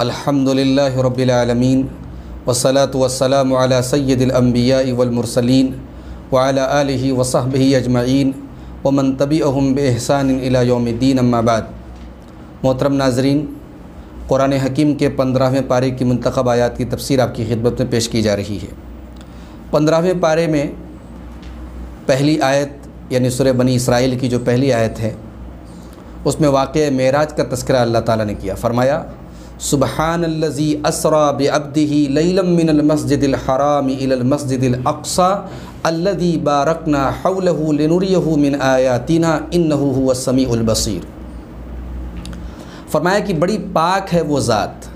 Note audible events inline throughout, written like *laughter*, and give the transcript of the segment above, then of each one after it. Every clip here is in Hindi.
अल्हम्दुलिल्लाह रब्बिल आलमीन वसलात वसलाम अला सैदिल अम्बिया वलमरसलिन वाला आलि वसहबी अजमाइन वमन तबी अहम बहसान इलायोमद्दीन अम्माबाद मोहतरम नाजरीन क़ुरान हकीम के पंद्रहवें पारे की मंतखब आयात की तफसीर आपकी खिदमत में पेश की जा रही है। पंद्रहवें पारे में पहली आयत, यानी सुर बनी इसराइल की जो पहली आयत है, उसमें वाक़ मराज का तस्करा अल्लाह ताली ने किया। फरमाया सुबहान अल्लज़ी असरा बेअब्दिही लैलम मिनल मस्जिदिल हराम इलल मस्जिदिल अक्सा अल्लज़ी बारकना हौलहु मिन आयातिना इन्नहु हुवस समीउल बसीर। फरमाया कि बड़ी पाक है वो ज़ात,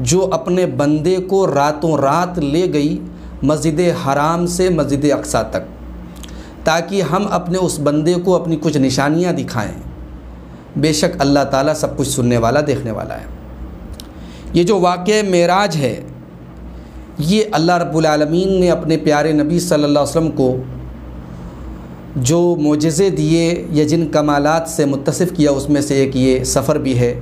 जो अपने बंदे को रातों रात ले गई मस्जिद हराम से मस्जिद अक्सा तक, ताकि हम अपने उस बंदे को अपनी कुछ निशानियाँ दिखाएँ। बेशक अल्लाह ताला सब कुछ सुनने वाला, देखने वाला है। ये जो वाक़ मेराज है, ये अल्लाह रब्बुल आलमीन ने अपने प्यारे नबी सल्लल्लाहु अलैहि वसल्लम को जो मोज़े दिए या जिन कमालात से मुतसिफ़ किया, उसमें से एक ये सफ़र भी है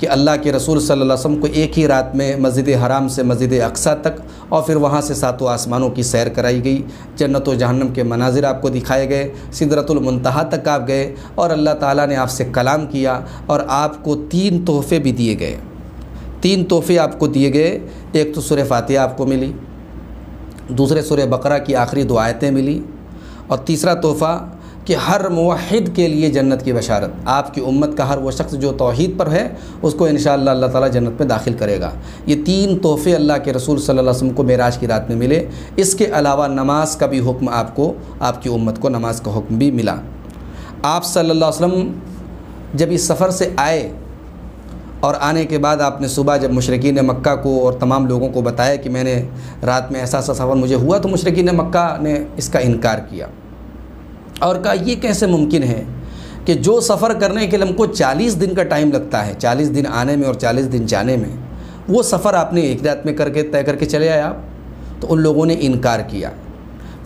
कि अल्लाह के रसूल सल्लल्लाहु अलैहि वसल्लम को एक ही रात में मस्जिद हराम से मस्जिद अक्सा तक और फिर वहाँ से सातों आसमानों की सैर कराई गई। जन्नत व जहन्नम के मनाजिर आपको दिखाए गए, सिदरतुल मुंतहा तक आप गए और अल्लाह ताला ने आपसे कलाम किया और आपको तीन तोहफ़े भी दिए गए। तीन तोहफ़े आपको दिए गए। एक तो सुर फातिहा आपको मिली, दूसरे सुर बकरा की आखिरी दो आयतें मिली और तीसरा तोहफ़ा कि हर मुवहिद के लिए जन्नत की बशारत। आपकी उम्मत का हर वो शख्स जो तोहीद पर है, उसको इन अल्लाह ताला जन्नत में दाखिल करेगा। ये तीन तोहफ़े अल्लाह के रसूल सल्लल्लाहु अलैहि को मेराज की रात में मिले। इसके अलावा नमाज़ का भी हुक्म आपको, आपकी उम्मत को नमाज़ का हुक्म भी मिला। आप अलैहि वसल्लम जब इस सफ़र से आए और आने के बाद आपने सुबह जब मुशरकिन मक्का को और तमाम लोगों को बताया कि मैंने रात में ऐसा सा सफ़र मुझे हुआ तो मुशरकिन मक्का ने इसका इनकार किया। और कहा, ये कैसे मुमकिन है कि जो सफ़र करने के लिए हमको 40 दिन का टाइम लगता है 40 दिन आने में और 40 दिन जाने में, वो सफ़र आपने एक रात में करके, तय करके चले आए आप? तो उन लोगों ने इनकार किया।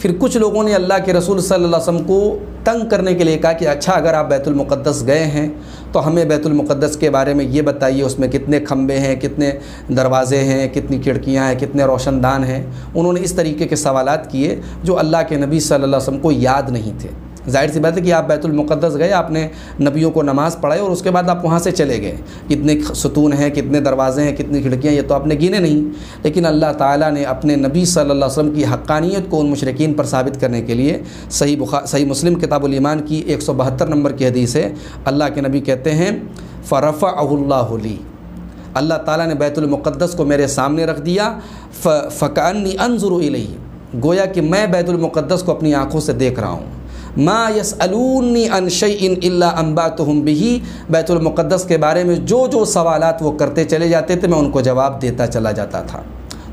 फिर कुछ लोगों ने अल्लाह के रसूल सल्लल्लाहु अलैहि वसल्लम को तंग करने के लिए कहा कि अच्छा अगर आप बैतुल मुक़द्दस गए हैं तो हमें बैतुल मुक़द्दस के बारे में ये बताइए, उसमें कितने खम्बे हैं, कितने दरवाज़े हैं, कितनी खिड़कियाँ हैं, कितने रोशनदान हैं। उन्होंने इस तरीके के सवाल किए जो अल्लाह के नबी सल्लल्लाहु अलैहि वसल्लम को याद नहीं थे। ज़ाहिर सी बात है कि आप बैतुल मुक़द्दस गए, आपने नबियों को नमाज़ पढ़ाई और उसके बाद आप वहाँ से चले गए। कितने सतून हैं, कितने दरवाज़े हैं, कितनी खिड़कियाँ ये तो आपने गिने नहीं। लेकिन अल्लाह ताला ने अपने नबी सल्लल्लाहु अलैहि वसल्लम की हक्कानियत को उन मुशरकिन पर साबित करने के लिए सही बुखा, सही मुस्लिम किताबुल ईमान की एक सौ बहत्तर नंबर की हदीस है। अल्लाह के नबी कहते हैं फ़रफ़ा अल्लाहली अल्लाह ताला ने बैतुल मुक़द्दस को मेरे सामने रख दिया फ़कानी अनजुर गोया कि मैं बैतुल मुक़द्दस को अपनी आँखों से देख रहा हूँ। मा यस अलूनी अनशई इन अम्बा अम्बात बिही बैतुलमक़दस के बारे में जो जो सवालात वो करते चले जाते थे, मैं उनको जवाब देता चला जाता था।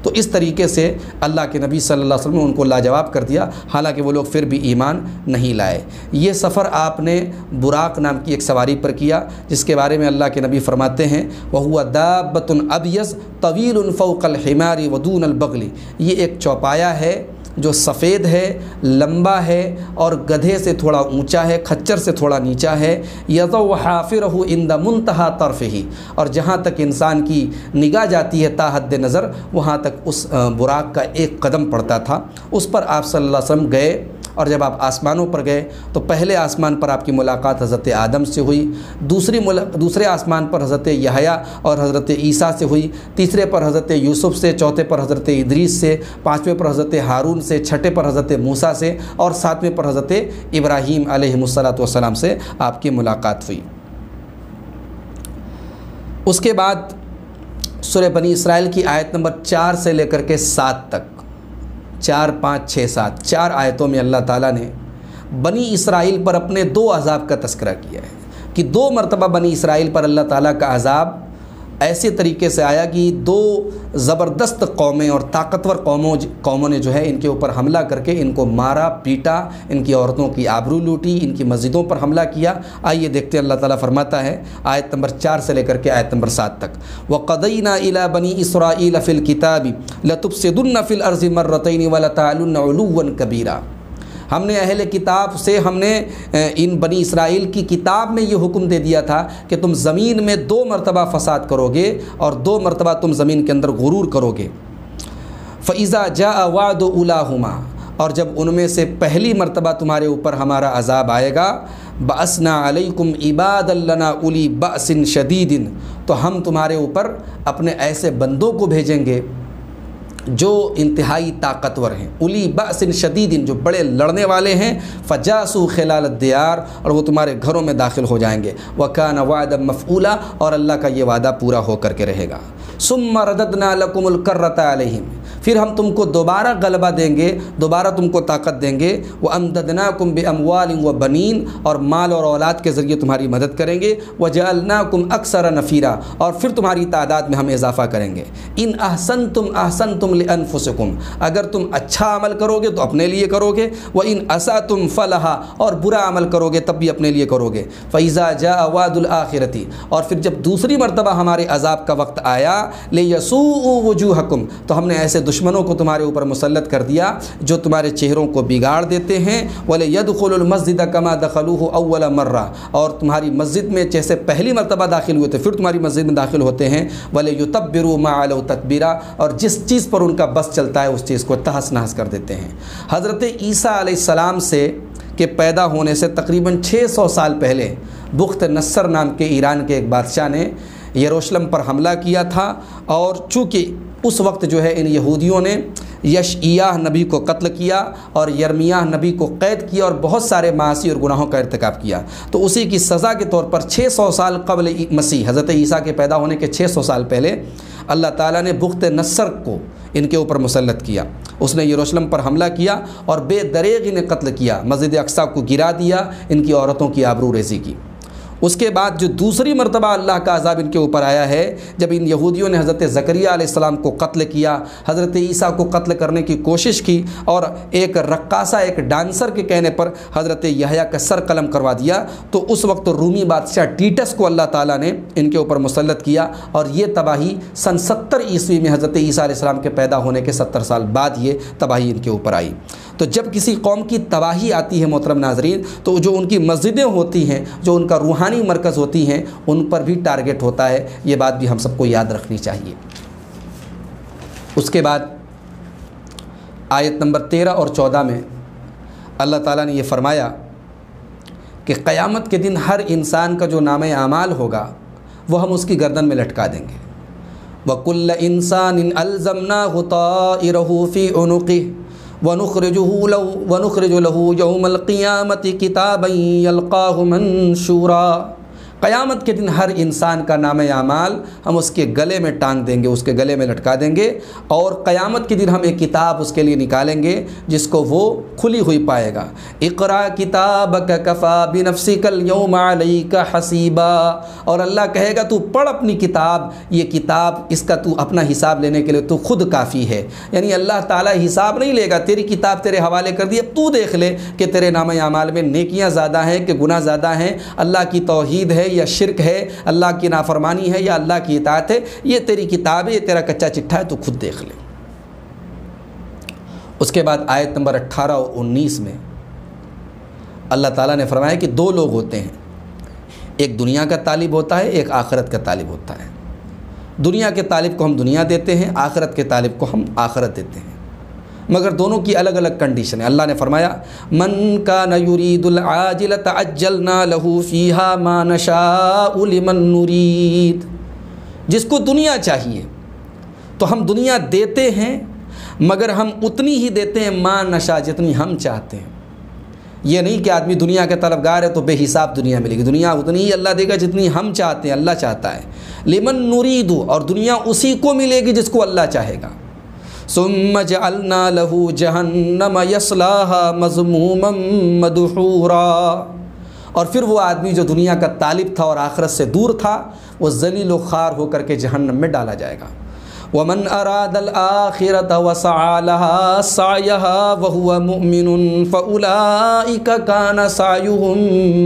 तो इस तरीके से अल्लाह के नबी सल्लल्लाहु अलैहि वसल्लम ने उनको लाजवाब कर दिया। हालाँकि वो लोग फिर भी ईमान नहीं लाए। ये सफ़र आपने बुराक नाम की एक सवारी पर किया, जिसके बारे में अल्लाह के नबी फरमाते हैं वह हुआ दाबतन अबियस तवील फ़ौकल हिमारी वदून अलबगली ये एक चौपाया है जो सफ़ेद है, लंबा है और गधे से थोड़ा ऊँचा है, खच्चर से थोड़ा नीचा है यज़ हाफिर इन द मुंतहा तरफ़ ही और जहाँ तक इंसान की निगाह जाती है ताहद नज़र, वहाँ तक उस बुराक का एक कदम पड़ता था। उस पर आप सल्लल्लाहु अलैहि वसल्लम गए और जब आप आसमानों पर गए तो पहले आसमान पर आपकी मुलाकात हज़रत आदम से हुई, दूसरी दूसरे आसमान पर हज़रत यहया और हज़रत ईसा से हुई, तीसरे पर हज़रत यूसुफ से, चौथे पर हज़रत इदरीस से, पाँचवें पर हज़रत हारून से, छठे पर हज़रत मूसा से और सातवें पर हज़रत इब्राहीम अलैहिस्सलाम से आपकी मुलाकात हुई। उसके बाद सुर बनी इसराइल की आयत नंबर चार से लेकर के सात तक चार पाँच छः सात। चार आयतों में अल्लाह ताला ने बनी इसराइल पर अपने दो अजाब का तस्करा किया है कि दो मरतबा बनी इसराइल पर अल्लाह ताला का अजाब ऐसे तरीके से आया कि दो ज़बरदस्त कौमें और ताकतवर कौमों कौमों ने जो है इनके ऊपर हमला करके इनको मारा, पीटा, इनकी औरतों की आबरू लूटी, इनकी मस्जिदों पर हमला किया। आइए देखते हैं, अल्लाह ताला फरमाता है, आयत नंबर चार से लेकर के आयत नंबर सात तक। व कदईना इला बनी इसराइल फ़िल किताबी लतुफ़िदुल्न फ़िल अर्ज़ मर्रतैन वलतालुन कबीरा। हमने अहल किताब से हमने इन बनी इसराइल की किताब में ये हुक्म दे दिया था कि तुम ज़मीन में दो मरतबा फसाद करोगे और दो मरतबा तुम ज़मीन के अंदर गुरूर करोगे। फ़ैज़ा जा वाद उलाहुमा, और जब उनमें से पहली मरतबा तुम्हारे ऊपर हमारा अजाब आएगा बसना अलैकुम इबादल्लना उली बसिन शदीदिन तो हम तुम्हारे ऊपर अपने ऐसे बंदों को भेजेंगे। जो इंतहाई ताकतवर हैं। उली बसिन शदीदिन, जो बड़े लड़ने वाले हैं, फ़जासु खिलाल दियार, और वो तुम्हारे घरों में दाखिल हो जाएँगे। वकान वाद मफ़ूला, और अल्लाह का ये वादा पूरा होकर के रहेगा। सुम्मा रददना लकुमकर्रता अलहिम। फिर हम तुमको दोबारा गलबा देंगे, दोबारा तुमको ताकत देंगे। व अमददना कुम बे अमवाल व बनीन, और माल और औलाद के ज़रिए तुम्हारी मदद करेंगे। व जलना कुम अक्सर नफ़ीरा, और फिर तुम्हारी तादाद में हम इजाफ़ा करेंगे। इन अहसन तुम अहसन तुम अनफुसकुम, अगर तुम अच्छा अमल करोगे तो अपने लिए करोगे। व इन असा तुम फ़लहा, और बुरा अमल करोगे तब भी अपने लिए करोगे। फ़ैज़ा जा अवादुल आखिरती, और फिर जब दूसरी मरतबा हमारे अजाब का वक्त आया ले यसू वजूहकुम। तो हमने ऐसे दुश्मनों को तुम्हारे ऊपर मुसलत कर दिया, जो तुम्हारे चेहरों को बिगाड़ देते हैं। वले यदखलमस्जिद कमा दखलू अव्वल मर्रा। और तुम्हारी मस्जिद में जैसे पहली मरतबा दाखिल हुए थे, फिर तुम्हारी मस्जिद में दाखिल होते हैं। वले युतबिर माल तकबीरा। और जिस चीज़ पर उनका बस चलता है, उस चीज़ को तहस नहस कर देते हैं। हज़रत ईसा सलाम से के पैदा होने से तकरीबन 600 साल पहले, बुख्त नस्सर नाम के ईरान के एक बादशाह ने यरूशलेम पर हमला किया था और चूँकि उस वक्त जो है इन यहूदियों ने यशियाह नबी को कत्ल किया और यरमियाह नबी को कैद किया और बहुत सारे मासी और गुनाहों का इरतकब किया तो उसी की सज़ा के तौर पर 600 साल कबल मसीह, हज़रत ईसा के पैदा होने के 600 साल पहले अल्लाह ताला ने बुख्त नसर को इनके ऊपर मुसलत किया। उसने यरूशलेम पर हमला किया और बेदरेग इन्हें कत्ल किया, मस्जिद अक्सा को गिरा दिया, इनकी औरतों की आबरू रेजी की। उसके बाद जो दूसरी मरतबा अल्लाह का अजाब इनके ऊपर आया है, जब इन यहूदियों ने हज़रत ज़करिया को कत्ल किया, हज़रत ईसा को कत्ल करने की कोशिश की और एक रक्कासा, एक डांसर के कहने पर हज़रत यहया का सर कलम करवा दिया तो उस वक्त रूमी बादशाह टीटस को अल्लाह ताला ने इनके ऊपर मुसलत किया और ये तबाही सन सत्तर ईस्वी में हज़रत ईसा के पैदा होने के सत्तर साल बाद ये तबाही इनके ऊपर आई। तो जब किसी कौम की तबाही आती है, मोहतरम नाजरीन तो जो उनकी मस्जिदें होती हैं, जो उनका रूहानी मरकज़ होती हैं, उन पर भी टारगेट होता है। ये बात भी हम सबको याद रखनी चाहिए। उसके बाद आयत नंबर तेरह और चौदह में अल्लाह ताला ने ये फरमाया कि क़यामत के दिन हर इंसान का जो नाम आमाल होगा, वो हम उसकी गर्दन में लटका देंगे। वकुल्ल इंसान इन अलजमना होता इरहूफ़ी उनुक़ी। वनुखरजहू वनुखरज लहू यौमलक़ियामत किताब मनशूरा क़यामत के दिन हर इंसान का नाम आमाल हम उसके गले में टांग देंगे, उसके गले में लटका देंगे और क़यामत के दिन हम एक किताब उसके लिए निकालेंगे जिसको वो खुली हुई पाएगा। इकरा किताब का कफ़ा बिनफसी कल यौम का हसीबा। और अल्लाह कहेगा, तू पढ़ अपनी किताब, ये किताब इसका तू अपना हिसाब लेने के लिए तू खुद काफ़ी है। यानी अल्लाह ताला हिसाब नहीं लेगा, तेरी किताब तेरे हवाले कर दी अब तू देख ले कि तेरे नाम आमाल में नेकियाँ ज़्यादा हैं कि गुना ज़्यादा हैं। अल्लाह की तोहद है या शिरक है, अल्लाह की नाफरमानी है या अल्लाह की इतात है, ये तेरी किताब है, ये तेरा कच्चा चिट्ठा है तो खुद देख ले। उसके बाद आयत नंबर 18 और 19 में अल्लाह ताला ने फरमाया कि दो लोग होते हैं। एक दुनिया का तालिब होता है, एक आखरत का तालिब होता है। दुनिया के तालिब को हम दुनिया देते हैं, आखरत के तालिब को हम आखरत देते हैं। मगर दोनों की अलग अलग कंडीशन है। अल्लाह ने फरमाया, मन का नयूरीदुल आजिल तज्जल ना लहू फ़ीहा मा नशाउलिमन नूरीद। जिसको दुनिया चाहिए तो हम दुनिया देते हैं, मगर हम उतनी ही देते हैं माँ नशा जितनी हम चाहते हैं। ये नहीं कि आदमी दुनिया के तलबगार है तो बेहिसाब दुनिया मिलेगी। दुनिया उतनी ही अल्लाह देगा जितनी हम चाहते हैं, अल्लाह चाहता है। लेमन नूरीदू, और दुनिया उसी को मिलेगी जिसको अल्लाह चाहेगा। सुम जलना लहू जहन्नम यसलाहा मजमूम मदहूरा। और फिर वो आदमी जो दुनिया का तालिब था और आखरत से दूर था, वो जलील ख़ार होकर के जहन्नम में डाला जाएगा। वमन अरादल आखिरत मुमिन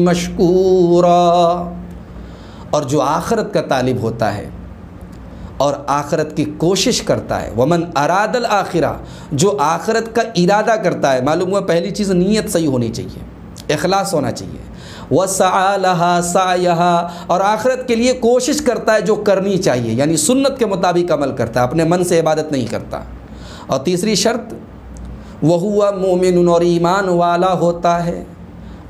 मशकूरा। और जो आखरत का तालिब होता है और आखरत की कोशिश करता है। वमन अरादल आखिरा, जो आखरत का इरादा करता है, मालूम हुआ पहली चीज़ नीयत सही होनी चाहिए अखलास होना चाहिए। व सालहा सायहा, और आखरत के लिए कोशिश करता है जो करनी चाहिए, यानी सुन्नत के मुताबिक अमल करता है, अपने मन से इबादत नहीं करता। और तीसरी शर्त वह हुआ मोमिन और ईमान वाला होता है।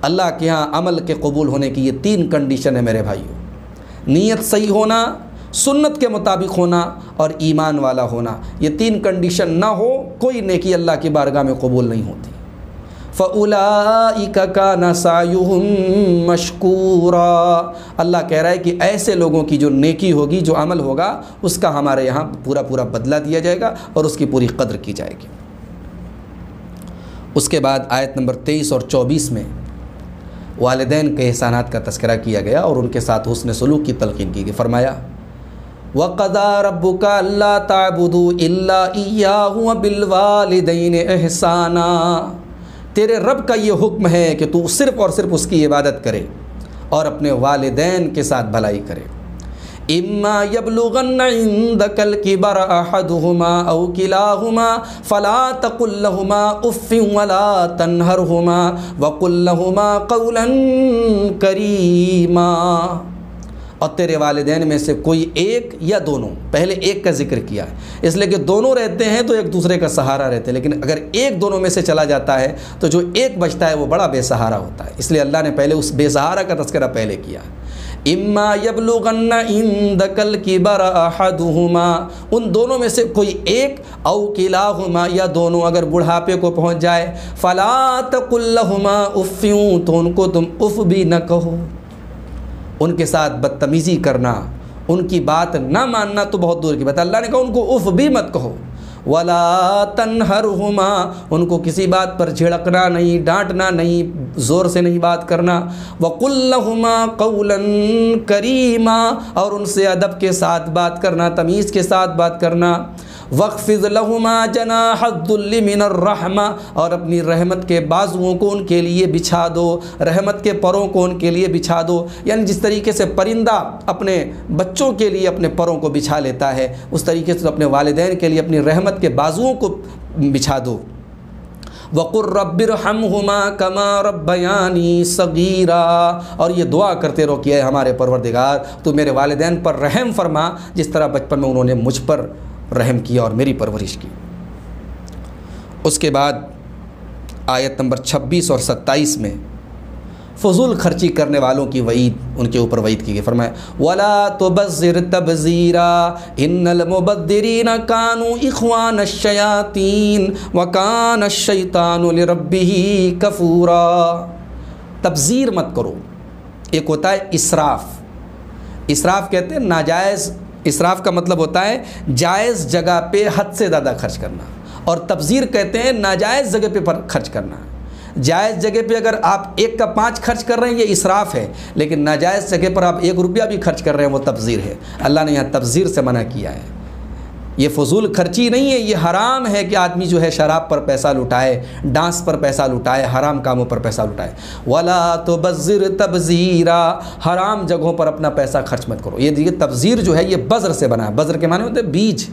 अल्लाह के यहाँ अमल के कबूल होने की ये तीन कंडीशन है मेरे भाइयों। नीयत सही होना सुन्नत के मुताबिक होना और ईमान वाला होना, ये तीन कंडीशन ना हो, कोई नेकी अल्लाह की बारगाह में कबूल नहीं होती। फ़लाइका का नसायुम मशकूरा। अल्लाह कह रहा है कि ऐसे लोगों की जो नेकी होगी, जो अमल होगा, उसका हमारे यहाँ पूरा पूरा बदला दिया जाएगा और उसकी पूरी कदर की जाएगी। उसके बाद आयत नंबर तेईस और चौबीस में वालदेन के एहसानात का तस्करा किया गया और उनके साथ उसने सलूक की तलकिन की गई। फरमाया वक़दा रब्बुका अल्लाह ताबुदू इल्ला बिलवालिदैन एहसाना तेरे रब का ये हुक्म है कि तू सिर्फ़ और सिर्फ़ उसकी इबादत करे और अपने वालदेन के साथ भलाई करे। इम्मा यबलुगन्नकल की बर अहदुमा औ किलाहुमा फ़ला तकुल्लहुमा उफ़्फ़िन वला तनहरहुमा वकुल्लहुमा कौलन करीमा। और तेरे वालदेन में से कोई एक या दोनों। पहले एक का ज़िक्र किया है। इसलिए कि दोनों रहते हैं तो एक दूसरे का सहारा रहते हैं। लेकिन अगर एक दोनों में से चला जाता है तो जो एक बचता है वो बड़ा बेसहारा होता है। इसलिए अल्लाह ने पहले उस बेसहारा का तस्करा पहले किया। इम्मा यबलुगन्ना इन दकल की बराहदुमा उन दोनों में से कोई एक, औ किलाहुमा, या दोनों अगर बुढ़ापे को पहुँच जाए, फ़ला तकुल्लहुमा उफ़्यूँ तो उनको तुम उफ़ भी न कहो। उनके साथ बदतमीज़ी करना, उनकी बात ना मानना तो बहुत दूर की बात अल्लाह ने कहा, उनको उफ़ भी मत कहो। वला तनहर हुमा उनको किसी बात पर झिड़कना नहीं, डांटना नहीं, ज़ोर से नहीं बात करना। वकुल्लहुमा कौलन करीमा, और उनसे अदब के साथ बात करना, तमीज़ के साथ बात करना। वक़फ़ लहुमा जना रहमा, और अपनी रहमत के बाजुओं को उनके लिए बिछा दो, रहमत के परों को उनके लिए बिछा दो। यानी जिस तरीके से परिंदा अपने बच्चों के लिए अपने परों को बिछा लेता है, उस तरीके से अपने वालदेन के लिए अपनी रहमत के बाजुओं को बिछा दो। वक़ुर रब्बिर हम हुमा कमा रब्बयानी सगीरा, और ये दुआ करते रहो कि हमारे परवरदिगार तो मेरे वालदेन पर रहम फरमा, जिस तरह बचपन में उन्होंने मुझ पर रहम किया और मेरी परवरिश की। उसके बाद आयत नंबर 26 और 27 में फजूल खर्ची करने वालों की वईद, उनके ऊपर वईद की गई। फरमाए वला तो बज़िर तबज़ीरा इन्नलमुबद्दिरीन कानू इखवान शयातीन वकान शैतान रबी कफूरा। तबज़ीर मत करो। एक होता है इसराफ। इसराफ कहते हैं नाजायज़ इसराफ का मतलब होता है जायज़ जगह पे हद से ज़्यादा खर्च करना। और तबज़ीर कहते हैं नाजायज़ जगह पे पर खर्च करना। जायज़ जगह पे अगर आप एक का पाँच खर्च कर रहे हैं, ये इसराफ है, लेकिन नाजायज़ जगह पर आप एक रुपया भी खर्च कर रहे हैं, वो तबज़ीर है। अल्लाह ने यहाँ तबज़ीर से मना किया है। ये फजूल खर्ची नहीं है, ये हराम है कि आदमी जो है शराब पर पैसा लुटाए, डांस पर पैसा लुटाए, हराम कामों पर पैसा लुटाए। वाला तो बज़र तबज़ीरा, हराम जगहों पर अपना पैसा खर्च मत करो। ये देखिए, तबज़ीर जो है, ये बज़र से बना है। बज़र के माने होते हैं बीज।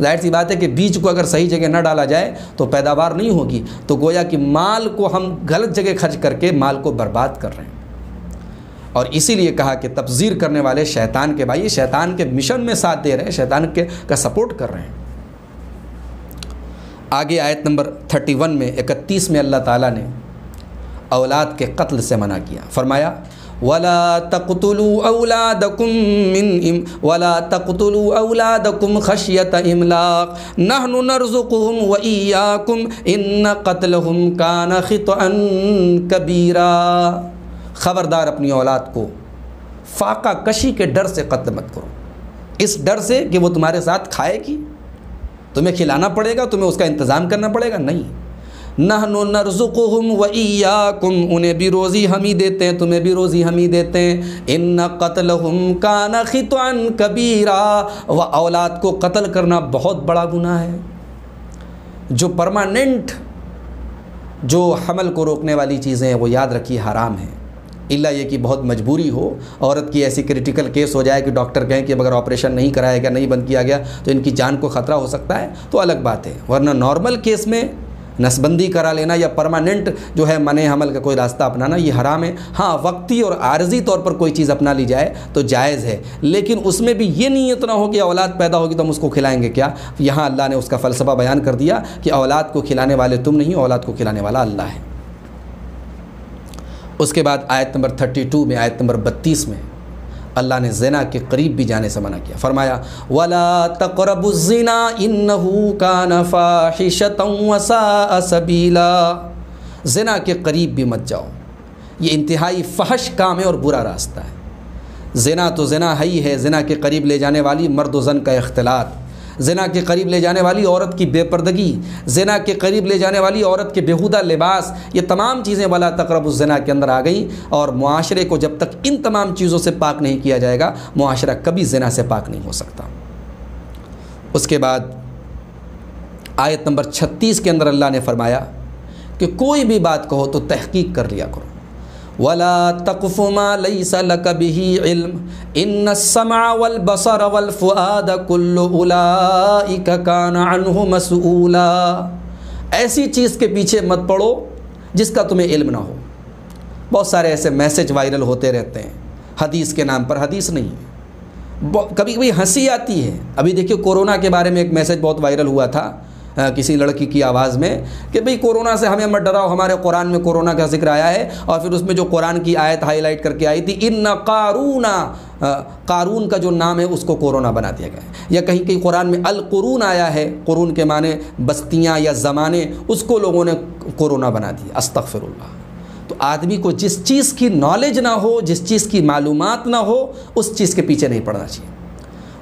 ज़ाहिर सी बात है कि बीज को अगर सही जगह न डाला जाए तो पैदावार नहीं होगी। तो गोया कि माल को हम गलत जगह खर्च करके माल को बर्बाद कर रहे हैं। और इसीलिए कहा कि तबज़ीर करने वाले शैतान के भाई शैतान के मिशन में साथ दे रहे हैं, शैतान के, का सपोर्ट कर रहे हैं। आगे आयत नंबर 31 में 31 में अल्लाह ताला ने औलाद के कत्ल से मना किया। फरमाया, वला तकतुलु औलादकुम मिन इम, वला तकतुलु औलादकुम खशियत इमलाक, नहनु नरजुकुहुम व ईयाकुम इन कत्लहुम कान खितअन कबीरा। ख़बरदार अपनी औलाद को फाका कशी के डर से कत्ल मत करो। इस डर से कि वो तुम्हारे साथ खाएगी। तुम्हें खिलाना पड़ेगा, तुम्हें उसका इंतज़ाम करना पड़ेगा। नहीं। नहनु नरजुकुहुम व ईयाकुम उन्हें भी रोज़ी हम ही देते हैं, तुम्हें भी रोज़ी हम ही देते हैं। इन कत्लहुम कान खितवन कबीरा, व औलाद को कत्ल करना बहुत बड़ा गुना है। जो परमानेंट, जो हमल को रोकने वाली चीज़ें हैं, वो याद रखिए, हराम है। इल्ला ये कि बहुत मजबूरी हो, औरत की ऐसी क्रिटिकल केस हो जाए कि डॉक्टर कहें कि अगर ऑपरेशन नहीं कराया गया, नहीं बंद किया गया तो इनकी जान को ख़तरा हो सकता है तो अलग बात है। वरना नॉर्मल केस में नसबंदी करा लेना या परमानेंट जो है मने हमल का कोई रास्ता अपनाना, ये हराम है। हाँ वक्ती और आर्जी तौर पर कोई चीज़ अपना ली जाए तो जायज़ है। लेकिन उसमें भी ये नीयत ना हो कि औलाद पैदा होगी तो हम उसको खिलाएँगे क्या? यहाँ अल्लाह ने उसका फ़लसफ़ा बयान कर दिया कि औलाद को खिलाने वाले तुम नहीं औलाद को खिलाने वाला अल्लाह है। उसके बाद आयत नंबर 32 में, आयत नंबर 32 में अल्लाह ने जना के करीब भी जाने से मना किया। फरमाया, वला तकरबुजना इन्नहू का नफ़ाहिशतसा सबीला। जना के करीब भी मत जाओ। ये इंतहाई फहश काम है और बुरा रास्ता है। जना तो जना है ही है, जना के करीब ले जाने वाली मर्द जन का अख्तलात जना के करीब ले जाने वाली औरत की बेपर्दगी, जना के करीब ले जाने वाली औरत के बेहुदा लिबास, ये तमाम चीज़ें वाला तकरब उस जना के अंदर आ गई और माशरे को जब तक इन तमाम चीज़ों से पाक नहीं किया जाएगा माशरा कभी जना से पाक नहीं हो सकता। उसके बाद आयत नंबर 36 के अंदर अल्लाह ने फरमाया कि कोई भी बात कहो तो तहकीक कर लिया करो। वला तकफ़ुमा लईसलकबिही इल्म इन समा वल बसर वल फ़ुआद कान अनहु मसूला ऐसी चीज़ के पीछे मत पड़ो जिसका तुम्हें इल्म ना हो। बहुत सारे ऐसे मैसेज वायरल होते रहते हैं। हदीस के नाम पर हदीस नहीं है। कभी कभी हँसी आती है। अभी देखिए कोरोना के बारे में एक मैसेज बहुत वायरल हुआ था। किसी लड़की की आवाज़ में कि भाई कोरोना से हमें मत डराओ, हमारे कुरान में कोरोना का ज़िक्र आया है और फिर उसमें जो कुरान की आयत हाईलाइट करके आई थी इन कारूना कारून का जो नाम है उसको कोरोना बना दिया गया या कहीं कहीं कुरान में अल कुरून आया है, कुरून के माने बस्तियाँ या ज़माने, उसको लोगों ने कोरोना बना दिया अस्तफ़िरल्ला तो आदमी को जिस चीज़ की नॉलेज ना हो, जिस चीज़ की मालूम ना हो, उस चीज़ के पीछे नहीं पड़ना चाहिए।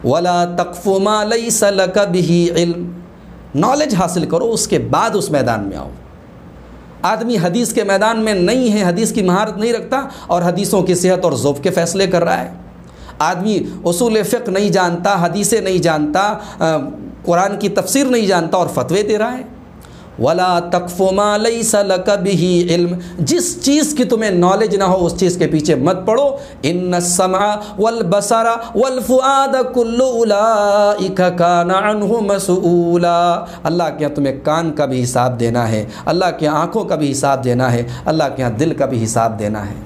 वला तकफ़ुमा लई सलक बिही इल्म। नॉलेज हासिल करो, उसके बाद उस मैदान में आओ। आदमी हदीस के मैदान में नहीं है, हदीस की महारत नहीं रखता और हदीसों की सेहत और ज़ोफ़ के फ़ैसले कर रहा है। आदमी उसूल फ़िक नहीं जानता, हदीसें नहीं जानता कुरान की तफसीर नहीं जानता और फतवे दे रहा है। वला तकफ़ुमा लई इल्म। जिस चीज़ की तुम्हें नॉलेज ना हो, उस चीज़ के पीछे मत पड़ो। इन समा वल बसारा वल फ़ुआद मसूला। अल्लाह के यहाँ तुम्हें कान का भी हिसाब देना है, अल्लाह के आँखों का भी हिसाब देना है, अल्लाह के यहाँ दिल का भी हिसाब देना है।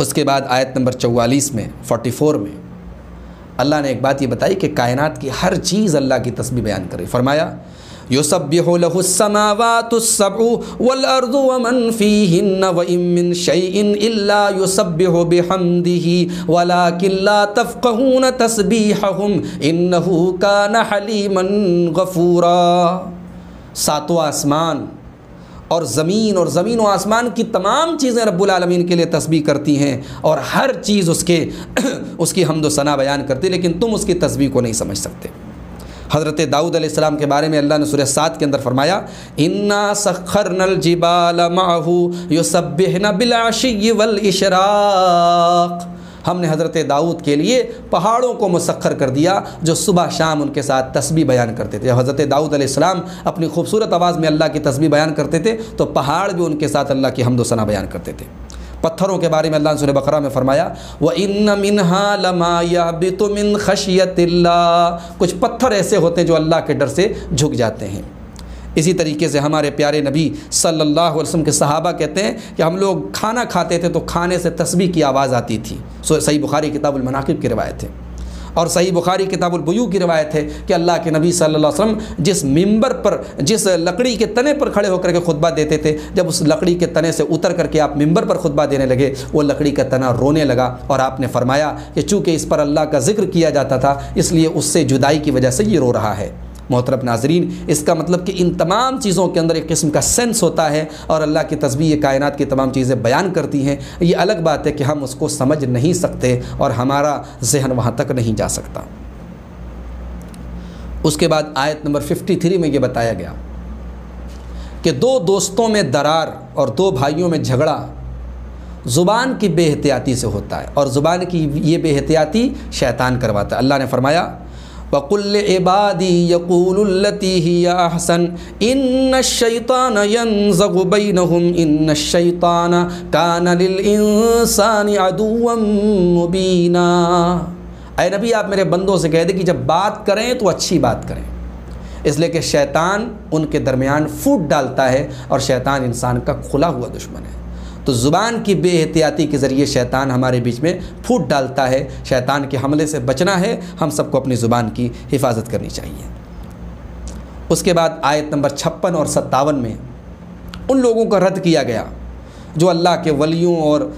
उसके बाद आयत नंबर चौवालीस में फ़ोटी फ़ोर में अल्लाह ने एक बात ये बताई कि कायनात की हर चीज़ अल्लाह की तस्वीर बयान करी। फरमाया वलअर्दु वमन फीहिन्न व इम शैइन इल्ला युसब्बिहु बिहम्दिही वलाकिन ला तफक़हून तस्बीहहुम इन्नहु कान हलीमन गफूरा। सातों आसमान और ज़मीन और ज़मीन व आसमान की तमाम चीज़ें रब्बुल आलमीन के लिए तस्बी करती हैं और हर चीज़ उसके *clears throat* उसकी हमदो सना बयान करती लेकिन तुम उसकी तस्बी को नहीं समझ सकते। हज़रत दाऊद अलैहिस्सलाम के बारे में अल्लाह ने सूर्य सात के अंदर फरमाया, इन्ना सखर नल जिबाल माहू युसब्बिहन बिलाशी वल इशराक हमने हज़रत दाऊद के लिए पहाड़ों को मुसखर कर दिया, जो सुबह शाम उनके साथ तस्बी बयान करते थे। हज़रत दाऊद अलैहिस्सलाम अपनी खूबसूरत आवाज़ में अल्लाह की तस्बी बयान करते थे तो पहाड़ भी उनके साथ अल्लाह की हमदोसना बयान करते थे। पत्थरों के बारे में अल्लाह ने बकरा में फरमाया व इन मिनहा लमाया बितुमिन कुछ पत्थर ऐसे होते हैं जो अल्लाह के डर से झुक जाते हैं। इसी तरीके से हमारे प्यारे नबी सल्लल्लाहु अलैहि वसल्लम के सहाबा कहते हैं कि हम लोग खाना खाते थे तो खाने से तस्बी की आवाज़ आती थी। सो सही बुखारी किताबुल मनाकिब की रवायत है। और सही बुखारी किताबुलबयू की रवायत है कि अल्लाह के नबी सल्लल्लाहु अलैहि वसल्लम जिस मिंबर पर, जिस लकड़ी के तने पर खड़े होकर के खुतबा देते थे, जब उस लकड़ी के तने से उतर करके आप मिंबर पर खुतबा देने लगे, वो लकड़ी का तना रोने लगा और आपने फरमाया कि चूँकि इस पर अल्लाह का ज़िक्र किया जाता था, इसलिए उससे जुदाई की वजह से ये रो रहा है। मोहतरब नाजरीन, इसका मतलब कि इन तमाम चीज़ों के अंदर एक किस्म का सेंस होता है और अल्लाह की तस्वीर ये कायनात की तमाम चीज़ें बयान करती हैं। ये अलग बात है कि हम उसको समझ नहीं सकते और हमारा जहन वहाँ तक नहीं जा सकता। उसके बाद आयत नंबर 53 में ये बताया गया कि दो दोस्तों में दरार और दो भाइयों में झगड़ा ज़ुबान की बेहतियाती से होता है और ज़ुबान की ये बेहतियाती शैतान करवाता है। अल्लाह ने फरमाया वकुल्ल इबादी यकूलती अहसन इन शैतान यनज़गुबैनहुम इन शैतान कान इंसान अदुवम मुबीना नबी आप मेरे बंदों से कह दे कि जब बात करें तो अच्छी बात करें इसलिए कि शैतान उनके दरमियान फूट डालता है और शैतान इंसान का खुला हुआ दुश्मन है तो ज़ुबान की बेहतियाती के ज़रिए शैतान हमारे बीच में फूट डालता है। शैतान के हमले से बचना है। हम सबको अपनी ज़ुबान की हिफाजत करनी चाहिए। उसके बाद आयत नंबर छप्पन और सत्तावन में उन लोगों का रद्द किया गया, जो अल्लाह के वलियों और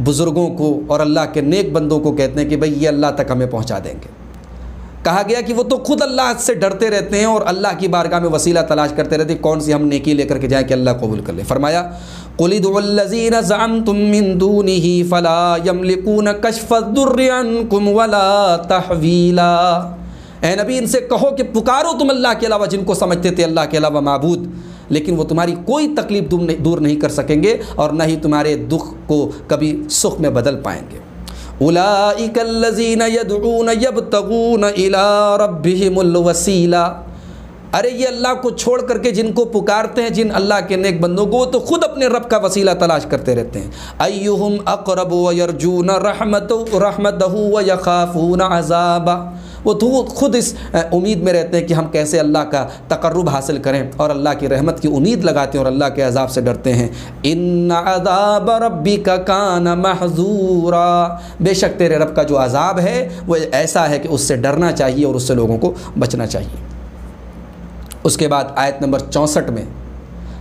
बुज़ुर्गों को और अल्लाह के नेक बंदों को कहते हैं कि भाई, ये अल्लाह तक हमें पहुँचा देंगे। कहा गया कि वो तो खुद अल्लाह से डरते रहते हैं और अल्लाह की बारगाह में वसीला तलाश करते रहते हैं। कौन सी हम नेकी लेकर के जाएँ कि अल्लाह कबूल कर ले? फरमाया फ़ला तहवीला। ए नबी, इनसे कहो कि पुकारो तुम अल्लाह के अलावा जिनको समझते थे, अल्लाह के अलावा मबूद। लेकिन वो तुम्हारी कोई तकलीफ़ दूर नहीं कर सकेंगे और न ही तुम्हारे दुख को कभी सुख में बदल पाएँगे। उलाइकल्लज़ीन यदून यबतगून इला रब्बिहिमुल वसीला। अरे ये अल्लाह को छोड़ करके जिनको पुकारते हैं, जिन अल्लाह के नेक बंदों को तो खुद अपने रब का वसीला तलाश करते रहते हैं। अयुहम अकरब व यरजून रहमत रहमत व यखाफून अजाबा। वो तो खुद इस उम्मीद में रहते हैं कि हम कैसे अल्लाह का तकर्रब हासिल करें और अल्लाह की रहमत की उम्मीद लगाते हैं और अल्लाह के अजाब से डरते हैं। इन अजाब रबी का कान महजूरा। बेशक तेरे रब का जो अजाब है, वो ऐसा है कि उससे डरना चाहिए और उससे लोगों को बचना चाहिए। उसके बाद आयत नंबर चौंसठ में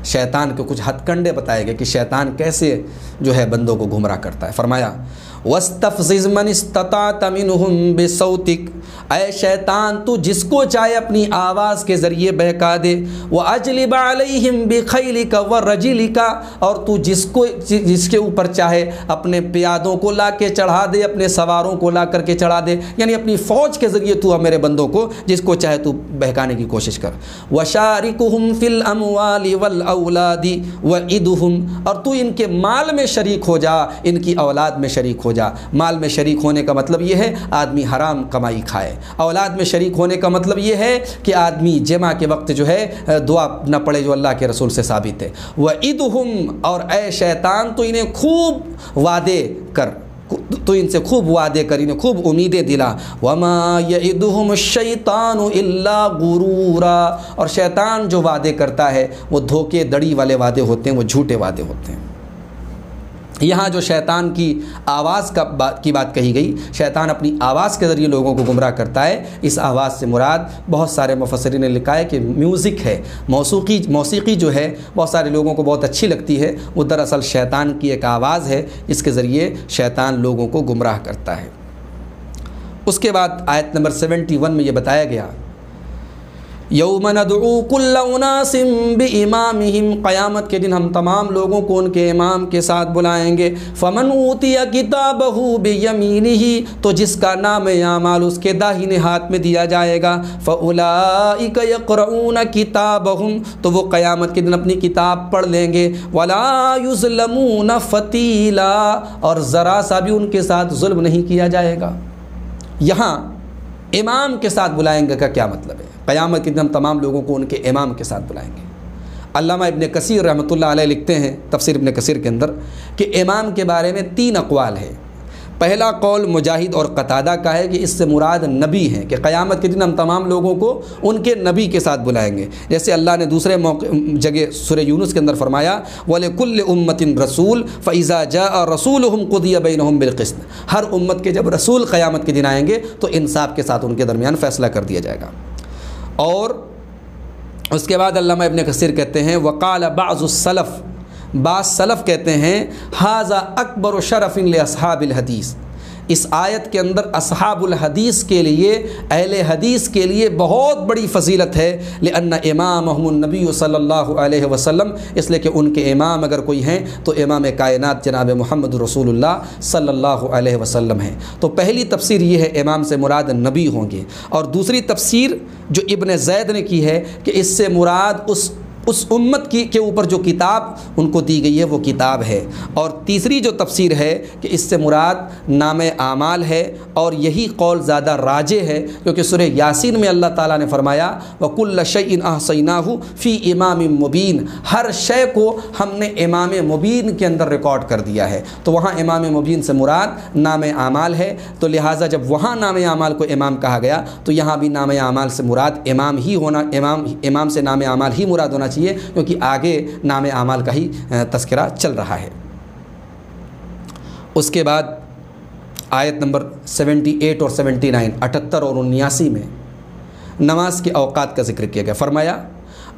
शैतान के कुछ हथकंडे बताए गए कि शैतान कैसे जो है बंदों को गुमराह करता है। फरमाया वस्तफ़िज़मन इस्ता तमिन बेसौतिक। अय शैतान, तू जिसको चाहे अपनी आवाज़ के ज़रिए बहका दे। वह अजलिबाम बेखैली का व रजिली का और तू जिसको जिसके ऊपर चाहे अपने प्यादों को ला के चढ़ा दे, अपने सवारों को ला करके चढ़ा दे। यानी अपनी फ़ौज के ज़रिए तू मेरे बंदों को, जिसको चाहे तू बहकाने की कोशिश कर। व शारिकुम फ़िल अमवाली वल औलादी व ईदुहम और तू इनके माल में शरीक हो जा, इनकी औलाद में शरीक हो जा। माल में शरीक होने का मतलब ये है, आदमी हराम कमाई खाए। औलाद में शरीक होने का मतलब ये है कि आदमी जमा के वक्त जो है, दुआ न पड़े जो अल्लाह के रसूल से साबित है। वह ईद और ए शैतान तो इन्हें खूब वादे कर। तो इनसे खूब वादे कर, इन्हें खूब उम्मीदें दिला। वमा यदुहम शैतान इल्ला गुरूरा। और शैतान जो वादे करता है, वो धोखे दड़ी वाले वादे होते हैं, वो झूठे वादे होते हैं। यहाँ जो शैतान की आवाज़ का बात की बात कही गई, शैतान अपनी आवाज़ के ज़रिए लोगों को गुमराह करता है। इस आवाज़ से मुराद, बहुत सारे मुफसरी ने लिखा है कि म्यूज़िक है, मौसीकी मौसीकी जो है, बहुत सारे लोगों को बहुत अच्छी लगती है। वो दरअसल शैतान की एक आवाज़ है, इसके ज़रिए शैतान लोगों को गुमराह करता है। उसके बाद आयत नंबर सेवेंटी वन में ये बताया गया यौमन बे इमाम क़यामत के दिन हम तमाम लोगों को उनके इमाम के साथ बुलाएँगे। फ़मन ऊतिया किताब बेयमीन ही तो जिसका नाम यामाल उसके दाहिने हाथ में दिया जाएगा। फ़लाकरऊन किताब तो वो क़यामत के दिन अपनी किताब पढ़ लेंगे। वलायुज़लमून फ़तीला। और ज़रा सा भी उनके साथ जुल्म नहीं किया जाएगा। यहाँ इमाम के साथ बुलाएँगे का क्या मतलब है? क़यामत के दिन हम तमाम लोगों को उनके इमाम के साथ बुलाएँगे। अल्लामा इबन कसीर रहमतुल्लाह अलैह लिखते हैं, तफसर इबन कसीर के अंदर, कि इमाम के बारे में तीन अकवाल है। पहला कौल मुजाहिद और कतादा का है कि इससे मुराद नबी हैं, कि क़यामत के दिन हम तमाम लोगों को उनके नबी के साथ बुलाएँगे। जैसे अल्लाह ने दूसरे मौके, जगह सुर यूनुस के अंदर फरमाया, वल कुल उम्मतिन रसूल फ़ैज़ा जा रसूल हम कुदिया बिन बिलक़स्त हर उम्मत के जब रसूल क़यामत के दिन आएँगे तो इंसाफ के साथ उनके दरमियान फ़ैसला कर दिया जाएगा। और उसके बाद अल्लामा इबन कसीर कहते हैं, वक़ाल बाज़ुसलफ़ बाज़ सलफ़ कहते हैं, हाजा अकबर शरफ़िन असहाबिल हदीस। इस आयत के अंदर असहाबुल हदीस के लिए, अहल हदीस के लिए बहुत बड़ी फजीलत है। लन्ना इमाम नबी सल्लल्लाहु अलैहि वसल्लम, इसलिए कि उनके इमाम अगर कोई हैं तो इमाम कायनात जनाब मोहम्मद रसूलुल्लाह सल्लल्लाहु अलैहि वसल्लम हैं। तो पहली तफसीर ये है, इमाम से मुराद नबी होंगे। और दूसरी तफसीर जो इब्न जैद ने की है, कि इससे मुराद उस उस उम्मत की, के ऊपर जो किताब उनको दी गई है, वो किताब है। और तीसरी जो तफसीर है कि इससे मुराद नाम आमाल है और यही कौल ज़्यादा राजे है, क्योंकि सुर यासिन में अल्लाह ताला ने फरमाया वकुल्ल शैन ahsaynahu फ़ी इमाम मुबीन हर शय को हमने इमाम मुबीन के अंदर रिकॉर्ड कर दिया है। तो वहाँ इमाम मुबीन से मुराद नाम आमाल है। तो लिहाजा जब वहाँ नाम आमाल को इमाम कहा गया तो यहाँ भी नाम आमाल से मुराद इमाम ही होना, इमाम इमाम से नाम आमाल ही मुराद होना चाहिए, क्योंकि आगे नाम आमाल का ही तस्करा चल रहा है। उसके बाद आयत नंबर 78 और 79 अठहत्तर और उन्यासी में नमाज़ के अवकात का ज़िक्र किया गया। फरमाया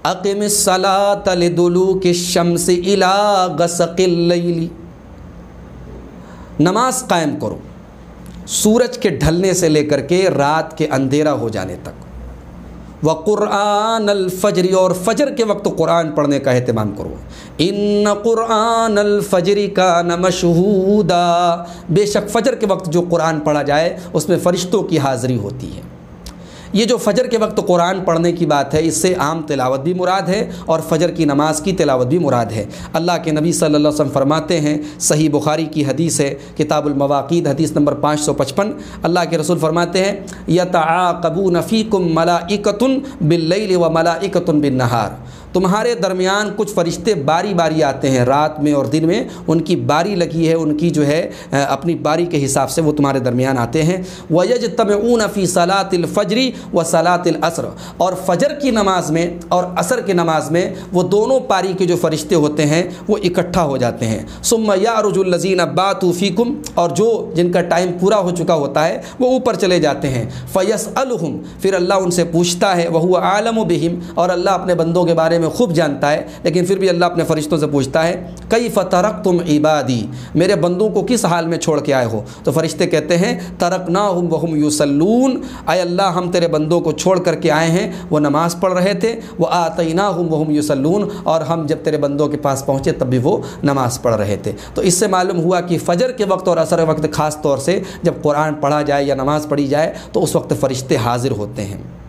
अक़म सलातलदलू के शम्स इला गसक़िल्लैली नमाज़ कायम करो, सूरज के ढलने से लेकर के रात के अंधेरा हो जाने तक। व क़ुरान अलफ़जरी और फ़जर के वक्त कुरान पढ़ने का अहतमाम करो। इन क़ुरान अलफ़जरी का न मशहूदा। बेशक फ़जर के वक्त जो कुरान पढ़ा जाए, उसमें फ़रिश्तों की हाज़िरी होती है। ये जो फ़जर के वक्त कुरान पढ़ने की बात है, इससे आम तिलावत भी मुराद है और फ़जर की नमाज़ की तिलावत भी मुराद है। अल्लाह के नबी सल्लल्लाहु अलैहि वसल्लम फरमाते हैं, सही बुखारी की हदीस है किताबुलमवाक़ीद हदीस नंबर पाँच सौ पचपन। अल्लाह के रसूल फरमाते हैं यतआक़बू नफ़ीकुम मलाइकतुन बिल्लैल व मलाइकतुन बिन नहार। तुम्हारे दरमियान कुछ फ़रिश्ते बारी बारी आते हैं, रात में और दिन में। उनकी बारी लगी है, उनकी जो है अपनी बारी के हिसाब से वो तुम्हारे दरमियान आते हैं। वयज तमऊन फ़ी सलातिल फ़जरी व सलातिल असर। और फ़जर की नमाज़ में और असर की नमाज़ में वो दोनों पारी के जो फ़रिश्ते होते हैं, वो इकट्ठा हो जाते हैं। सुम यारजुल्लज़ीन अब्बातूफ़ीकुम और जो जिनका टाइम पूरा हो चुका होता है, वो ऊपर चले जाते हैं। फ़यस अलहम फिर अल्लाह उनसे पूछता है वह आलम बहिम। और अल्लाह अपने बंदों के बारे में खूब जानता है, लेकिन फिर भी अल्लाह अपने फ़रिश्तों से पूछता है कई फ़तरक तुम इबादी? मेरे बंदों को किस हाल में छोड़ के आए हो? तो फ़रिश्ते कहते हैं तरक ना हम वहम यूसलून आए अल्लाह, हम तेरे बंदों को छोड़ करके आए हैं, वो नमाज़ पढ़ रहे थे, वो आतना हम वहम यूसलून और हम जब तेरे बंदों के पास पहुँचे, तब भी वो नमाज़ पढ़ रहे थे। तो इससे मालूम हुआ कि फ़जर के वक्त और असर वक्त ख़ास तौर से जब कुरान पढ़ा जाए या नमाज़ पढ़ी जाए तो उस वक्त फ़रिश्ते हाजिर होते हैं।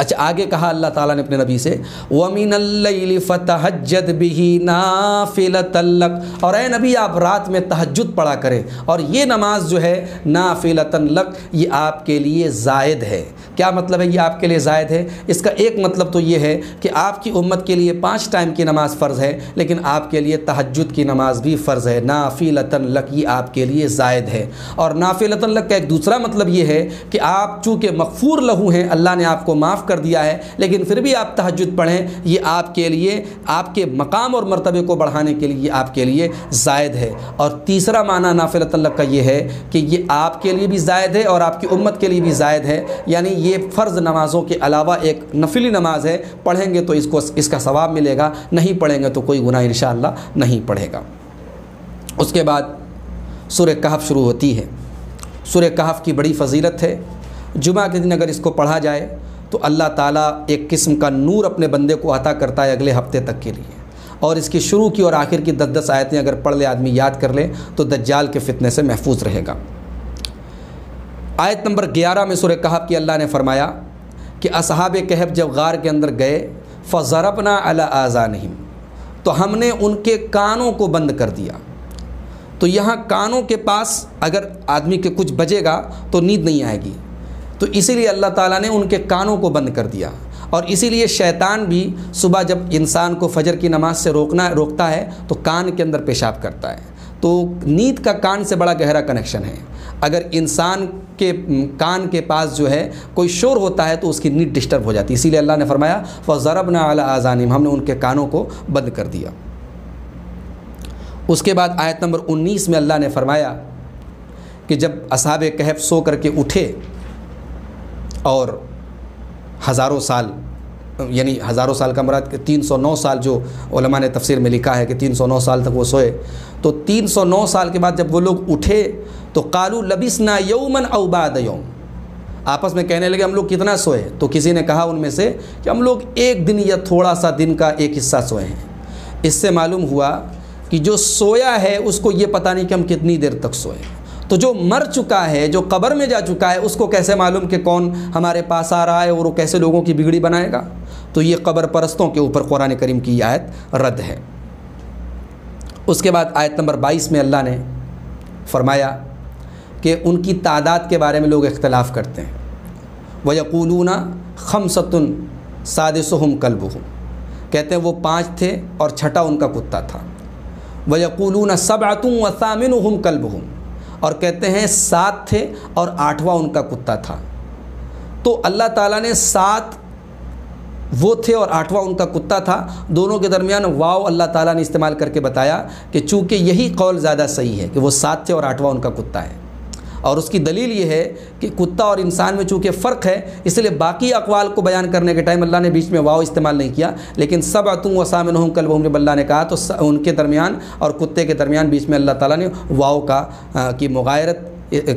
अच्छा आगे कहा अल्लाह ताला ने अपने नबी से वमिन फ़तहजद बिही नाफिल तल्लक और ए नबी, आप रात में तहजद पढ़ा करें, और ये नमाज़ जो है नाफिल तल्लक ये आपके लिए ज़ायद है। क्या मतलब है, ये आपके लिए ज़ायद है? इसका एक मतलब तो ये है कि आपकी उम्मत के लिए पाँच टाइम की नमाज़ फ़र्ज़ है, लेकिन आपके लिए तहजद की नमाज़ भी फ़र्ज़ है। नाफिलतन लक ये आपके लिए ज़ायद है। और नाफिलतन लक का एक दूसरा मतलब ये है कि आप चूँकि मकफूर लहू हैं, अल्लाह ने आपको माफ़ कर दिया है, लेकिन फिर भी आप तहजद पढ़ें, ये आपके लिए, आपके मकाम और मरतबे को बढ़ाने के लिए आपके लिए ज़ायद है। और तीसरा माना नाफिलतन लक का ये है कि ये आपके लिए भी ज़ायद है और आपकी उम्मत के लिए भी ज़ायद है। यानी ये फ़र्ज़ नमाज़ों के अलावा एक नफिली नमाज़ है, पढ़ेंगे तो इसको, इसका सवाब मिलेगा, नहीं पढ़ेंगे तो कोई गुनाह इन नहीं पढ़ेगा। उसके बाद सुर कहफ़ शुरू होती है। सुर कहफ़ की बड़ी फजीलत है। जुमा के दिन अगर इसको पढ़ा जाए तो अल्लाह ताला एक किस्म का नूर अपने बंदे को अता करता है अगले हफ़्ते तक के लिए। और इसकी शुरू की और आखिर की दस दस आयतें अगर पढ़ ले आदमी याद कर ले तो दज्जाल के फितने से महफूज रहेगा। आयत नंबर ग्यारह में सुर कहब कि अल्लाह ने फरमाया कि असहाब कहब जब गार के अंदर गए फ़रबना अला आज़ा नहीं तो हमने उनके कानों को बंद कर दिया। तो यहाँ कानों के पास अगर आदमी के कुछ बजेगा तो नींद नहीं आएगी। तो इसीलिए अल्लाह ताला ने उनके कानों को बंद कर दिया। और इसीलिए शैतान भी सुबह जब इंसान को फजर की नमाज़ से रोकना, रोकता है तो कान के अंदर पेशाब करता है। तो नींद का कान से बड़ा गहरा कनेक्शन है। अगर इंसान के, कान के पास जो है कोई शोर होता है तो उसकी नींद डिस्टर्ब हो जाती है। इसीलिए अल्लाह ने फरमाया फ़रब न अला आज़ानिम हमने उनके कानों को बंद कर दिया। उसके बाद आयत नंबर 19 में अल्लाह ने फरमाया कि जब असाब कहफ सो करके उठे और हज़ारों साल, यानी हज़ारों साल का मराद तीन सौ नौ साल जो उलमा ने तफसीर में लिखा है कि तीन सौ नौ साल तक वो सोए। तो तीन सौ नौ साल के बाद जब वो लोग उठे तो कालू लबिसना यौमन अवबाद यौम। आपस में कहने लगे, हम लोग कितना सोए? तो किसी ने कहा उनमें से कि हम लोग एक दिन या थोड़ा सा दिन का एक हिस्सा सोए हैं। इससे मालूम हुआ कि जो सोया है, उसको ये पता नहीं कि हम कितनी देर तक सोए तो जो मर चुका है, जो कब्र में जा चुका है, उसको कैसे मालूम कि कौन हमारे पास आ रहा है और वो कैसे लोगों की बिगड़ी बनाएगा? तो ये कब्र परस्तों के ऊपर कुरान करीम की आयत रद्द है। उसके बाद आयत नंबर 22 में अल्लाह ने फरमाया कि उनकी तादाद के बारे में लोग इख्तलाफ करते हैं। व यकूलूना खमसतुन सादिसहम कल्बुहम। कहते हैं, वो पाँच थे और छठा उनका कुत्ता था। व यकूलूना सबअतुम व कल्बुहम। और कहते हैं सात थे और आठवां उनका कुत्ता था। तो अल्लाह ताला ने सात वो थे और आठवां उनका कुत्ता था। दोनों के दरमियान वाव अल्लाह ताला ने इस्तेमाल करके बताया कि चूँकि यही कौल ज़्यादा सही है कि वो सात थे और आठवां उनका कुत्ता है। और उसकी दलील ये है कि कुत्ता और इंसान में चूँकि फ़र्क है, इसलिए बाकी अकवाल को बयान करने के टाइम अल्लाह ने बीच में वाव इस्तेमाल नहीं किया। लेकिन सब अतुम वसामिन कल जब अल्लाह ने कहा तो उनके दरमियान और कुत्ते के दरमियान बीच में अल्लाह ताला ने वाव का की मुगायरत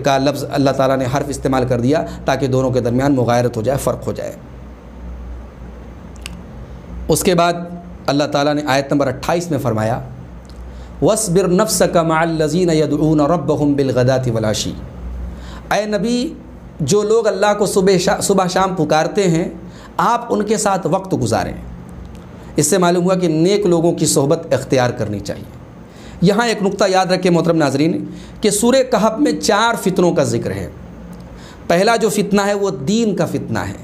का लफ्ज़ अल्लाह ताला ने हर्फ इस्तेमाल कर दिया, ताकि दोनों के दरमियान मुगायरत हो जाए, फ़र्क हो जाए। उसके बाद अल्लाह ताला ने आयत नंबर 28 में फ़रमाया, वसबिर नफ्स का मालजीन यदून रब बिलगदाती वलाशी अय नबी जो लोग अल्लाह को सुबह शा, सुबह शाम पुकारते हैं आप उनके साथ वक्त गुजारें। इससे मालूम हुआ कि नेक लोगों की सोहबत अख्तियार करनी चाहिए। यहाँ एक नुक्ता याद रखें मोहतरम नाजरीन कि सूर्य कहब में चार फितनों का ज़िक्र है। पहला जो फितना है वो दीन का फितना है।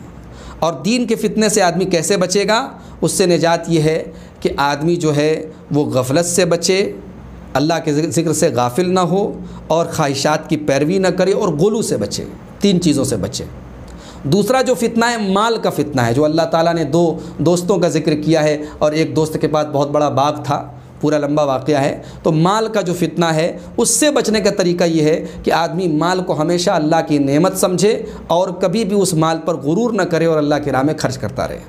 और दीन के फितने से आदमी कैसे बचेगा? उससे निजात ये है कि आदमी जो है वो गफलत से बचे अल्लाह के ज़िक्र से गाफिल ना हो और ख्वाहिशात की पैरवी ना करे और गोलू से बचे, तीन चीज़ों से बचे। दूसरा जो फितना है, माल का फितना है, जो अल्लाह ताला ने दो दोस्तों का ज़िक्र किया है और एक दोस्त के पास बहुत बड़ा बाग था। पूरा लंबा वाक़ है। तो माल का जो फितना है, उससे बचने का तरीका ये है कि आदमी माल को हमेशा अल्लाह की नेमत समझे और कभी भी उस माल पर गुरूर न करे और अल्लाह के राह में खर्च करता रहे।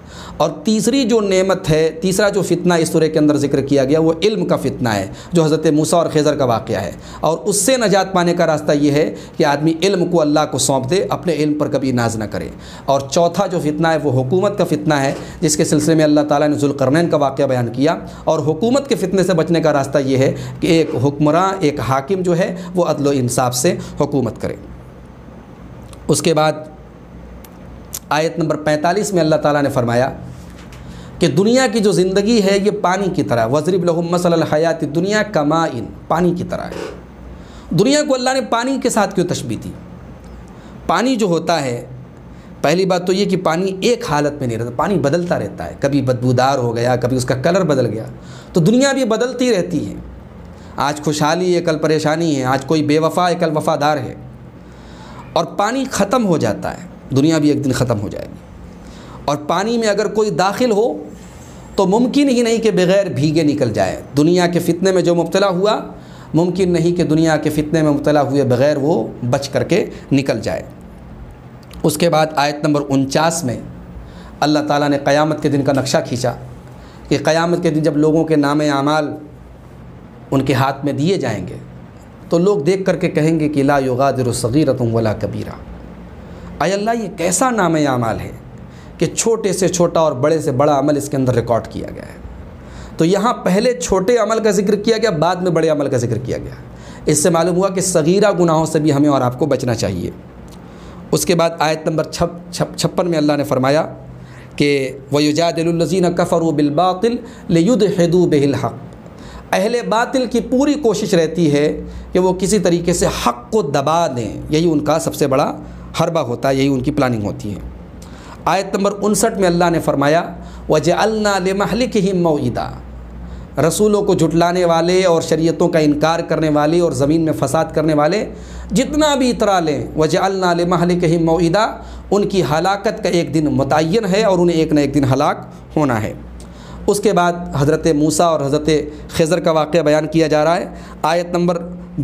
और तीसरी जो नेमत है, तीसरा जो फितना इस सूर्य के अंदर ज़िक्र किया गया, वो इल्म का फितना है, जो हज़रत मूसा और खेज़र का वाक़ है। और उससे नजात पाने का रास्ता ये है कि आदमी इल्म को अल्लाह को सौंप दे, अपने इल्म पर कभी नाज न करे। और चौथा जो फितना है, वो हुकूमत का फितना है, जिसके सिलसिले में अल्लाह ताला ने जुल्करनैन का वाक़ बयान किया। और हुकूमत के फितने से बचने का रास्ता ये है कि एक हुक्मरान, एक हाकिम जो है, वो अदल इंसाफ से हुकूमत करे। उसके बाद आयत नंबर 45 में अल्लाह ताला ने फरमाया कि दुनिया की जो ज़िंदगी है, ये पानी की तरह, वज़रब लहुम मसल हयात दुनिया कमाइन, पानी की तरह है। दुनिया को अल्लाह ने पानी के साथ क्यों तशबी दी? पानी जो होता है पहली बात तो ये कि पानी एक हालत में नहीं रहता, पानी बदलता रहता है। कभी बदबूदार हो गया, कभी उसका कलर बदल गया तो दुनिया भी बदलती रहती है। आज खुशहाली है, कल परेशानी है, आज कोई बेवफा है, कल वफादार है। और पानी ख़त्म हो जाता है, दुनिया भी एक दिन ख़त्म हो जाएगी। और पानी में अगर कोई दाखिल हो तो मुमकिन ही नहीं कि बग़ैर भीगे निकल जाए। दुनिया के फितने में जो मुबतला हुआ, मुमकिन नहीं कि दुनिया के फितने में मुबतला हुए बग़ैर वो बच करके निकल जाए। उसके बाद आयत नंबर उनचास में अल्लाह ताला ने क़यामत के दिन का नक्शा खींचा कि क़यामत के दिन जब लोगों के नाम आमाल उनके हाथ में दिए जाएँगे तो लोग देख करके कहेंगे कि ला युगादिर सगीरतुम वला कबीरा। अल्लाह, ये कैसा नाम आमाल है कि छोटे से छोटा और बड़े से बड़ा अमल इसके अंदर रिकॉर्ड किया गया है। तो यहाँ पहले छोटे अमल का ज़िक्र किया गया, बाद में बड़े अमल का ज़िक्र किया गया। इससे मालूम हुआ कि सगीरा गुनाहों से भी हमें और आपको बचना चाहिए। उसके बाद आयत नंबर छप छप, छप्पन में अल्लाह ने फरमाया कि वयुजादिल्लज़ीन कफ़र बिलबातिल लेयुद हेदू हक़। अहले बातिल की पूरी कोशिश रहती है कि वो किसी तरीके से हक़ को दबा दें। यही उनका सबसे बड़ा हरबा होता है, यही उनकी प्लानिंग होती है। आयत नंबर उनसठ में अल्लाह ने फरमाया, वजअलना महलिक ही मईदा रसूलों को झुटलाने वाले और शरीयतों का इनकार करने वाले और ज़मीन में फसाद करने वाले, जितना भी इतरा लें, वजअलना महलिक ही मईदा, उनकी हलाकत का एक दिन मुतन है और उन्हें एक न एक दिन हलाक होना है। उसके बाद हज़रत मूसा और हज़रत खज़र का वाक़ बयान किया जा रहा है। आयत नंबर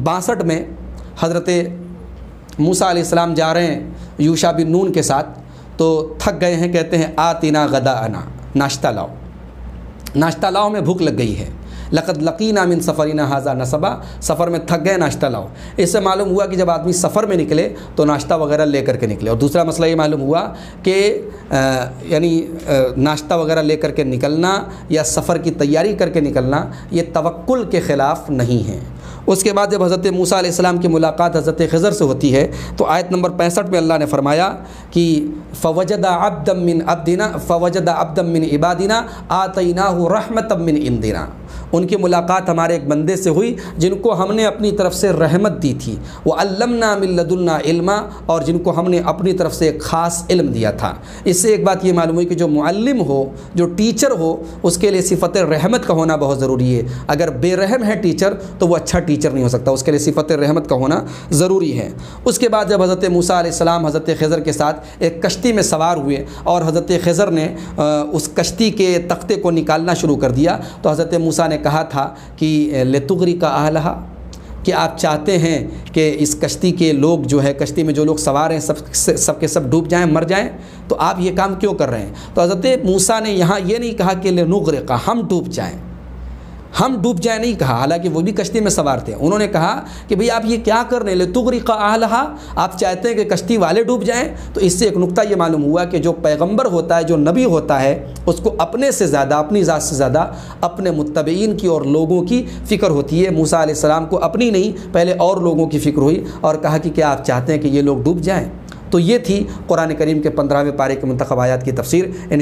बासठ में हज़रत मूसा आसमाम जा रहे हैं यूशा बिन नून के साथ तो थक गए हैं, कहते हैं, आतिना गदा आना नाश्ता लाओ। नाश्ता लाओ में भूख लग गई है। लक़द इन सफ़री सफ़रीना हाजा नसबा। सफ़र में थक गए, नाश्ता लाओ। इससे मालूम हुआ कि जब आदमी सफ़र में निकले तो नाश्ता वगैरह ले करके निकले। और दूसरा मसला ये मालूम हुआ कि यानी नाश्ता वगैरह ले करके निकलना या सफ़र की तैयारी करके निकलना, ये तवक्ल के ख़िलाफ़ नहीं है। उसके बाद जब हज़रत मूसा आसमाम की मुलाकात हज़रत खज़र से होती है तो आयत नंबर पैंसठ में अल्लाह ने फरमाया कि, फ़वजदा अब्दम मिन अब्दिना, फ़वजदा अब्दम इबादिना आतना रहमत मिन इंदिना। उनकी मुलाकात हमारे एक बंदे से हुई, जिनको हमने अपनी तरफ़ से रहमत दी थी। वो अल्लमना मिल्लदुल्ना इल्मा, और जिनको हमने अपनी तरफ़ से एक ख़ास इल्म दिया था। इससे एक बात ये मालूम हुई कि जो मुअल्लिम हो, जो टीचर हो, उसके लिए सिफत रहमत का होना बहुत ज़रूरी है। अगर बेरहम है टीचर तो वो अच्छा टीचर नहीं हो सकता। उसके लिए सिफत रहमत का होना ज़रूरी है। उसके बाद जब हज़रत मूसा हज़रत खज़र के साथ एक कश्ती में सवार हुए, और हज़रत खज़र ने उस कश्ती के तख्ते को निकालना शुरू कर दिया तो हज़रत मूसा ने कहा था कि लेतुगरी का आहलहा कि आप चाहते हैं कि इस कश्ती के लोग जो है, कश्ती में जो लोग सवार हैं, सब सब के सब डूब जाएँ, मर जाएँ तो आप ये काम क्यों कर रहे हैं? तो हज़रत मूसा ने यहाँ ये नहीं कहा कि लेनुग्र का हम डूब जाएँ। हम डूब जाए नहीं कहा, हालाँकि वो भी कश्ती में सवार थे। उन्होंने कहा कि भाई आप ये क्या कर रहे हैं? तुगरी का आहलहा आप चाहते हैं कि कश्ती वाले डूब जाएँ? तो इससे एक नुक्ता ये मालूम हुआ कि जो पैगंबर होता है, जो नबी होता है, उसको अपने से ज़्यादा, अपनी ज़ात से ज़्यादा, अपने मुतबीन की और लोगों की फ़िक्र होती है। मूसा को अपनी नहीं, पहले और लोगों की फ़िक्र हुई और कहा कि क्या आप चाहते हैं कि ये लोग डूब जाएँ? तो ये थी कुरान करीम के पंद्रहवें पारे के मंतखब आयात की तफसीर। इन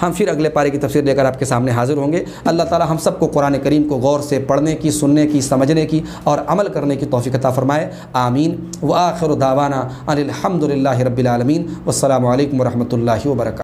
हम फिर अगले पारे की तफसीर लेकर आपके सामने हाजिर होंगे। अल्लाह ताली हम सबको कुरान करीम को गौर से पढ़ने की, सुनने की, समझने की और अमल करने की तोफ़ीकता फ़रमाए। आमीन। व आखिर दावाना अनिलहमदिल्ला रबीआलमीन वसलम वरहमल वर्क